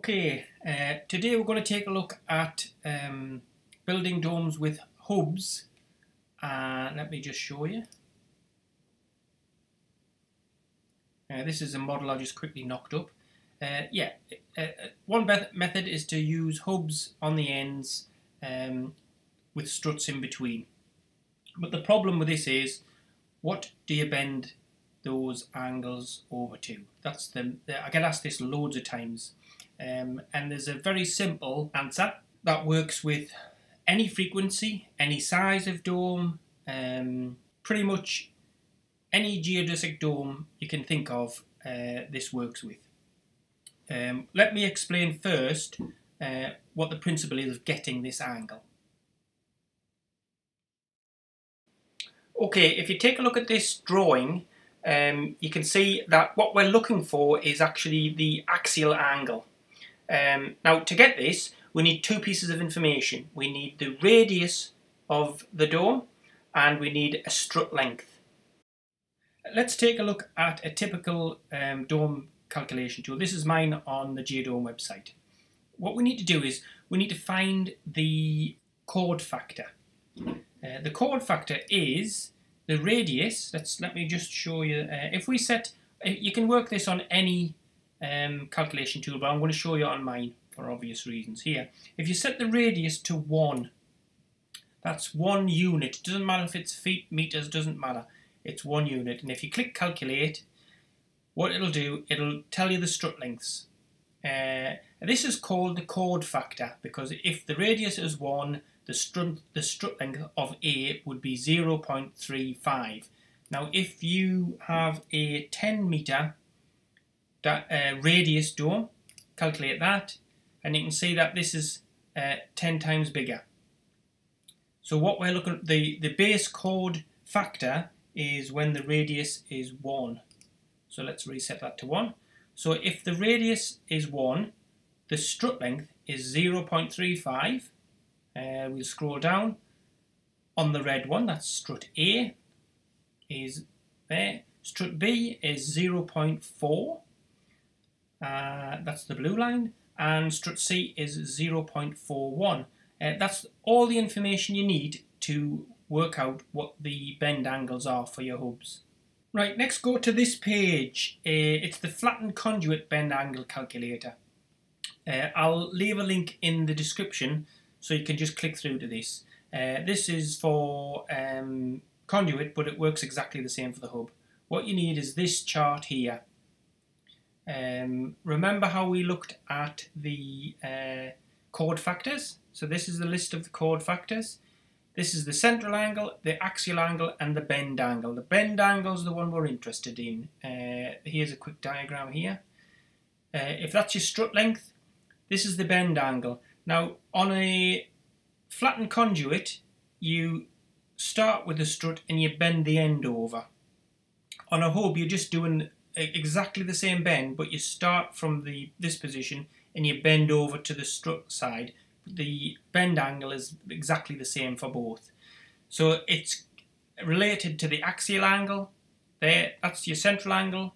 Okay, uh, today we're going to take a look at um, building domes with hubs. Uh, let me just show you. Uh, this is a model I just quickly knocked up. Uh, yeah, uh, uh, one method is to use hubs on the ends um, with struts in between. But the problem with this is, what do you bend those angles over to? That's the, the I get asked this loads of times. Um, and there's a very simple answer that works with any frequency, any size of dome, um, pretty much any geodesic dome you can think of, uh, this works with. Um, let me explain first uh, what the principle is of getting this angle. Okay, if you take a look at this drawing, um, you can see that what we're looking for is actually the axial angle. Um, now to get this we need two pieces of information. We need the radius of the dome and we need a strut length. Let's take a look at a typical um, dome calculation tool. This is mine on the Geodome website. What we need to do is we need to find the chord factor. Uh, the chord factor is the radius. Let's let me just show you. Uh, if we set, uh, you can work this on any um, calculation tool, but I'm going to show you on mine for obvious reasons here. If you set the radius to 1, that's one unit. Doesn't matter if it's feet, meters, doesn't matter. It's one unit. And if you click calculate, what it'll do, it'll tell you the strut lengths. Uh, this is called the chord factor because if the radius is 1, the strut, the strut length of A would be 0.35. Now if you have a 10 meter uh, radius dome, calculate that, and you can see that this is uh, 10 times bigger. So what we're looking at, the, the base chord factor is when the radius is 1. So let's reset that to 1. So if the radius is 1, the strut length is 0.35. Uh, we'll scroll down. On the red one, that's strut A, is there. Strut B is 0.4. Uh, that's the blue line. And strut C is 0.41. Uh, that's all the information you need to work out what the bend angles are for your hubs. Right, next go to this page. Uh, it's the flattened conduit bend angle calculator. Uh, I'll leave a link in the description so you can just click through to this. Uh, this is for um, conduit, but it works exactly the same for the hub. What you need is this chart here. Um, remember how we looked at the uh, chord factors? So this is the list of the chord factors. This is the central angle, the axial angle, and the bend angle. The bend angle is the one we're interested in. Uh, here's a quick diagram here. Uh, if that's your strut length, this is the bend angle. Now, on a flattened conduit, you start with the strut and you bend the end over. On a hub, you're just doing exactly the same bend, but you start from the this position and you bend over to the strut side. The bend angle is exactly the same for both. So it's related to the axial angle. There, that's your central angle,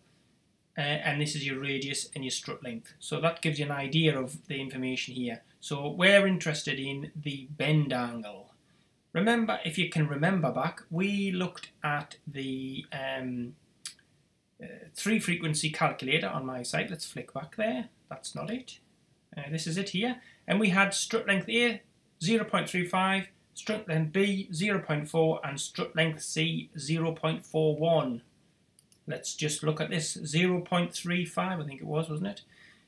uh, and this is your radius and your strut length. So that gives you an idea of the information here. So we're interested in the bend angle. Remember, if you can remember back, we looked at the um, uh, three frequency calculator on my site. Let's flick back there. That's not it. Uh, this is it here. And we had strut length A 0.35, strut length B 0.4 and strut length C 0.41. Let's just look at this 0.35 I think it was wasn't it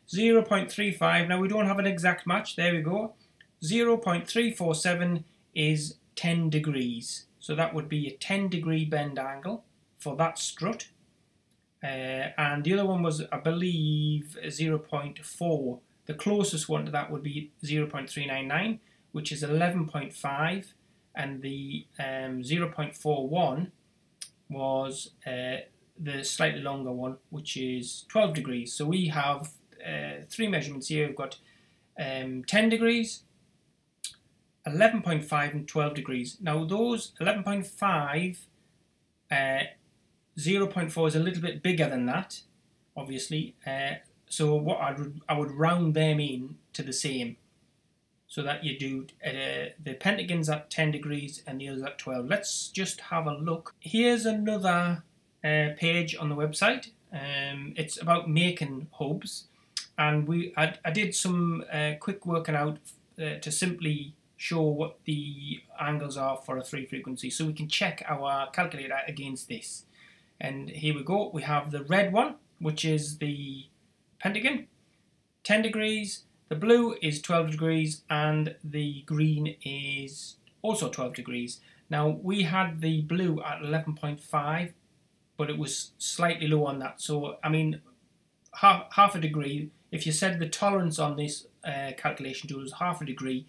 0.35 now we don't have an exact match there we go 0.347 is 10 degrees so that would be a 10 degree bend angle for that strut uh, and the other one was, I believe, 0.4. The closest one to that would be 0.399, which is 11.5, and the um, 0.41 was uh, the slightly longer one, which is 12 degrees. So we have uh, three measurements here. We've got um, 10 degrees, 11.5 and 12 degrees. Now those 11.5 uh, 0.4 is a little bit bigger than that, obviously. Uh, so what I would I would round them in to the same, so that you do uh, the pentagons at 10 degrees and the others at 12. Let's just have a look. Here's another uh, page on the website. Um, it's about making hubs, and we I, I did some uh, quick working out uh, to simply show what the angles are for a three frequency, so we can check our calculator against this. And here we go. We have the red one, which is the pentagon, 10 degrees. The blue is 12 degrees, and the green is also 12 degrees. Now we had the blue at 11.5 but it was slightly low on that. So, I mean, half, half a degree, if you said the tolerance on this uh, calculation tool is half a degree,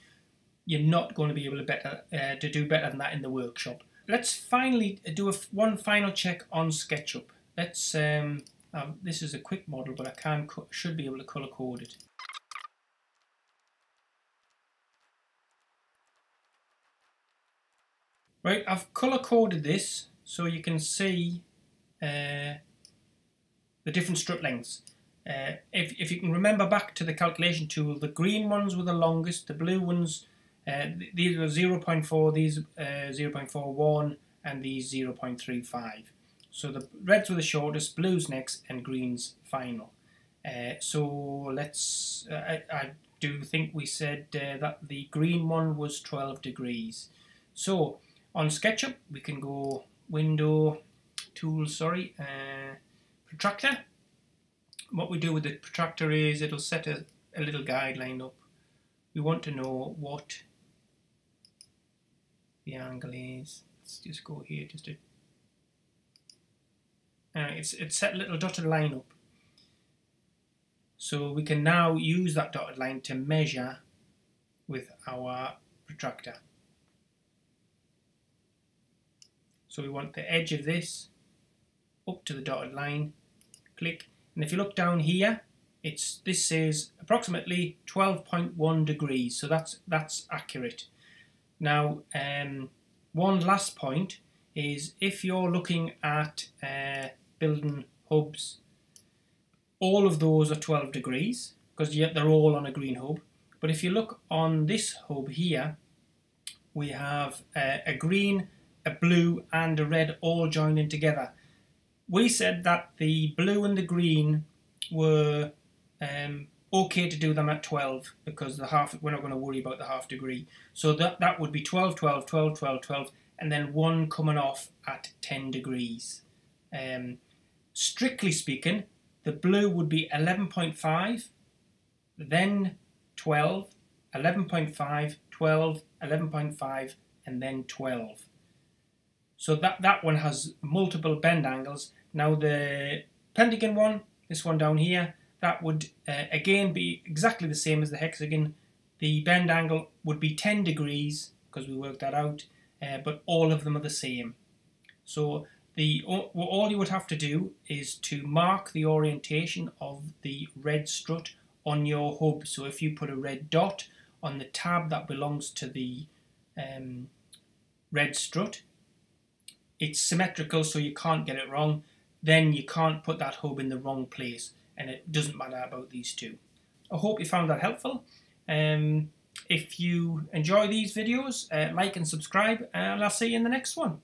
you're not going to be able to better uh, to do better than that in the workshop. Let's finally do a, one final check on SketchUp. Let's, um, um, this is a quick model, but I can should be able to color code it. Right, I've color coded this so you can see uh, the different strut lengths. Uh, if, if you can remember back to the calculation tool, the green ones were the longest, the blue ones, uh, these were 0.4, these uh, 0.41, and these 0.35. So the reds were the shortest, blues next, and greens final. Uh, so let's, uh, I, I, do think we said uh, that the green one was 12 degrees. So on SketchUp, we can go window, tool, sorry, protractor. What we do with the protractor is it'll set a, a little guideline up. We want to know what the angle is. Let's just go here just to uh, it's, it's set a little dotted line up. So we can now use that dotted line to measure with our protractor. So we want the edge of this up to the dotted line, click, and if you look down here, it's this says approximately 12.1 degrees, so that's that's accurate. Now, um, one last point is if you're looking at uh, building hubs, all of those are 12 degrees because yet they're all on a green hub. But if you look on this hub here, we have uh, a green, a blue and a red all joining together we said that the blue and the green were um, okay to do them at 12 because the half we're not going to worry about the half degree. So that, that would be 12, 12, 12, 12, 12, and then one coming off at 10 degrees. Um, strictly speaking, the blue would be 11.5, then 12, 11.5, 12, 11.5, and then 12. So that, that one has multiple bend angles. Now the pentagon one, this one down here, that would uh, again be exactly the same as the hexagon. The bend angle would be 10 degrees because we worked that out, uh, but all of them are the same. So the all you would have to do is to mark the orientation of the red strut on your hub. So if you put a red dot on the tab that belongs to the um, red strut, it's symmetrical so you can't get it wrong, then you can't put that hub in the wrong place and it doesn't matter about these two. I hope you found that helpful. Um, if you enjoy these videos, uh, like and subscribe and I'll see you in the next one.